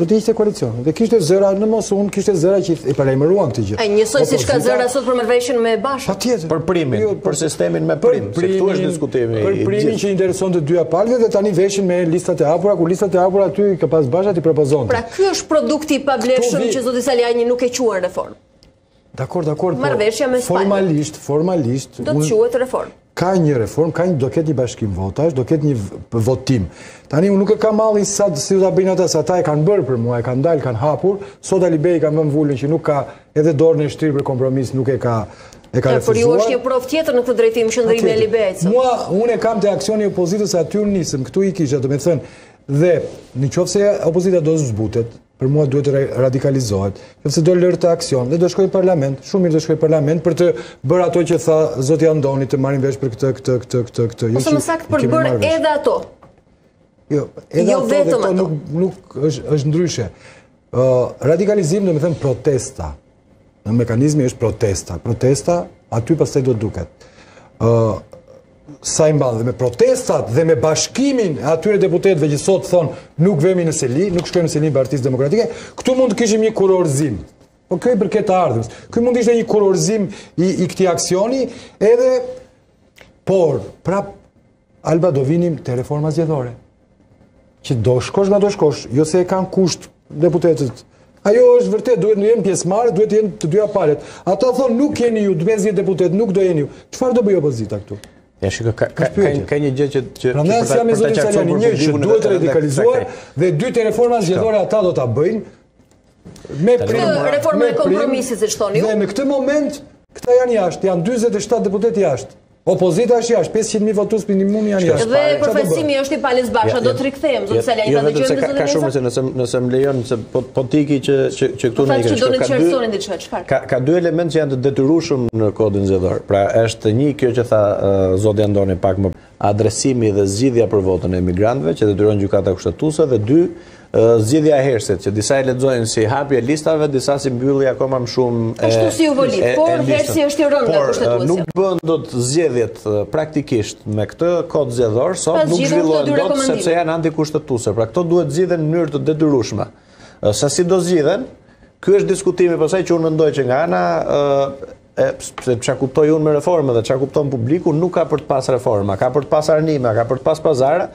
Do të ishte koalicion. Dhe kishte zëra në mos unë, kishte zëra që i paralajmëruan të gjithë. E njësoj siç ka zëra sot për marrëveshjen me Bashën. Patjetër. Për primin, jo, për sistemin me prim, se këtu është diskutimi. Për primin që i intereson të dyja palëve dhe tani e veshin me listat e hapura, kur listat e hapura aty i ka pas Basha t'i propozonte. Pra ky është produkti i pavleshëm që zoti Salianji nuk e quar reformë. Dakord, dakord, po marrëveshja me Spanjën. Formalisht, formalisht. Do të quhet reformë. Ka një reformë, ka një, do ketë një bashkim votash, do ketë një votim. Tani, unë nuk e kam hallin se si do ta bëjnë ata, se ata e kanë bërë për mua, e kanë dalë, kanë hapur, sot Alibeaj ka vënë vulën që nuk ka edhe dorën e shtrirë për kompromis, nuk e ka e ka refuzuar. Por ju është një provë tjetër në këtë drejtim që qëndrimi i Alibeajt. Mua, unë e kam te aksioni i opozitës e aty u nisëm, këtu i kisha, domethënë, dhe në qoftë se opozita do zbutet, Për mua duhet të radikalizohet. Nëse do lërë këtë aksion dhe do shkojë në parlament, shumë mirë do shkojë në parlament për të bërë ato që tha zoti Andoni të merren vesh për këtë këtë këtë këtë këtë. Jo Ose më saktë për të bërë edhe ato. Jo, edhe jo ato vetëm ato. Nuk nuk është është ndryshe. Ë radikalizim domethënë protesta. Ë mekanizmi është protesta. Protesta, aty pastaj do duket. Sa i mban dhe me protestat dhe me bashkimin e atyre deputetëve që sot thonë nuk vemi në seli, nuk shkojmë në seli të Partisë Demokratike, këtu mund të kishim një kurorëzim. Po kjo i përket të ardhmes. Ky mund të ishte një kurorëzim i, i këtij aksioni edhe, por, prapë, Alba do vinim te reforma zgjedhore. Që do shkosh nga do shkosh, jo se e kanë kusht deputetët. Ajo është vërtet, duhet të jenë pjesëmarrës, duhet jenë të dyja palët. Ata thonë, nuk jeni ju, duhen dhjetë deputetë, nuk do jeni ju. Çfarë do bëjë opozita këtu? Ja shiko, ka, ka, ka, ka një gjë që që pra ne jam i zonë sa një që duhet të radikalizuar dhe dy te reforma zgjedhore ata do ta bëjnë me prim, reformën e kompromisit siç thoni ju. Dhe në këtë moment këta janë jashtë, janë 47 deputetë jashtë. Opozita është jashtë, 500 mijë votues minimumi janë jashtë. Dhe përfaqësimi është i palës Basha, do të rikthehem, zoti Selaj, ta dëgjojmë Ka shumë se nëse nëse më lejon se po po ti që që që këtu në ikën. Ka dy diçka, çfarë? Ka ka dy elementë që janë të detyrueshëm në kodin zgjedhor. Pra është një kjo që tha zoti Andoni pak më parë adresimi dhe zgjidhja për votën e emigrantëve që detyron gjykata kushtetuese dhe dy zgjidhja e herësit, që disa e lexojnë si hapje e listave, disa si mbyllje akoma më shumë e Kështu si u votua, por herësi është i rënë nga Kushtetuesja. Nuk bëhen dot zgjedhjet praktikisht me këtë kod zgjedhor, sot nuk zhvillohen dot sepse janë antikushtetuese. Pra këto duhet zgjidhen në mënyrë të detyrueshme. Se si do zgjidhen? Ky është diskutimi pastaj që unë mendoj që nga ana E, pse çka kuptoj unë me reformë dhe çka kupton publiku, nuk ka për të pas reforma, ka për të pas arnime, ka për të pas pazara,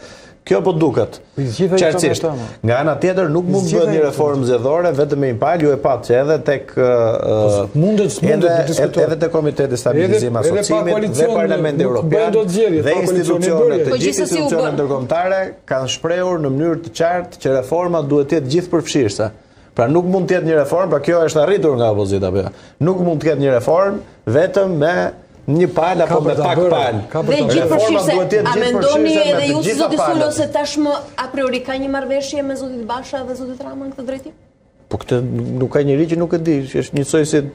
Kjo po duket. Qartësisht. Nga ana tjetër nuk mund të bëhet një reformë zgjedhore vetëm me një palë, ju e patë që edhe tek po, mundet mundet të diskutojë. Edhe te Komiteti Stabilizim-Asociimit dhe Parlamenti Evropian dhe institucionet të gjithë institucionet ndërkombëtare kanë shprehur në mënyrë të qartë që reforma duhet të jetë gjithëpërfshirëse. Pra nuk mund të jetë një reformë, pra kjo është arritur nga opozita apo jo. Nuk mund të ketë një reformë vetëm me një palë apo me pak palë. Dhe gjithëpërfshirëse, a mendoni edhe ju si zoti Sulo se tashmë a priori ka një marrëveshje mes zotit Basha dhe zotit Rama në këtë drejtim? Po këtë nuk ka njeri që nuk e di, që është njësoj si